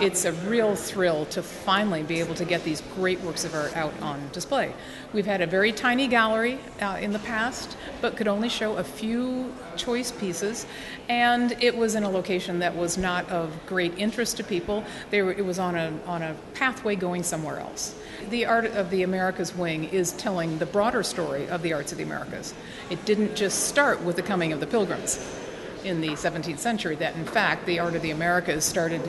It's a real thrill to finally be able to get these great works of art out on display. We've had a very tiny gallery uh, in the past, but could only show a few choice pieces, and it was in a location that was not of great interest to people. Were, it was on a, on a pathway going somewhere else. The Art of the Americas wing is telling the broader story of the arts of the Americas. It didn't just start with the coming of the pilgrims in the 17th century that in fact the art of the Americas started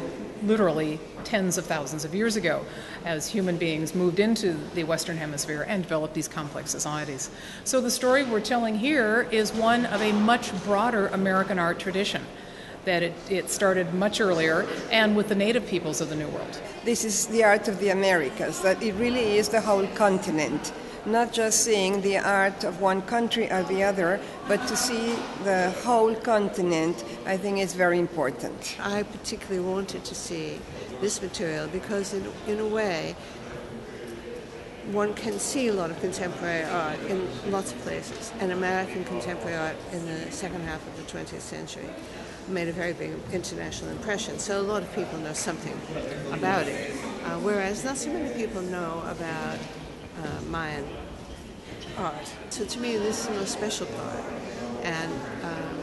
literally tens of thousands of years ago as human beings moved into the Western Hemisphere and developed these complex societies. So the story we're telling here is one of a much broader American art tradition. That it, it started much earlier and with the native peoples of the New World. This is the art of the Americas, that it really is the whole continent not just seeing the art of one country or the other, but to see the whole continent, I think is very important. I particularly wanted to see this material because, in, in a way, one can see a lot of contemporary art in lots of places, and American contemporary art in the second half of the 20th century made a very big international impression. So a lot of people know something about it, uh, whereas not so many people know about uh, Mayan art. So to me, this is the most special part, and um,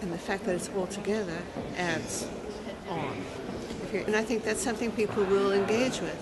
and the fact that it's all together adds on. And I think that's something people will engage with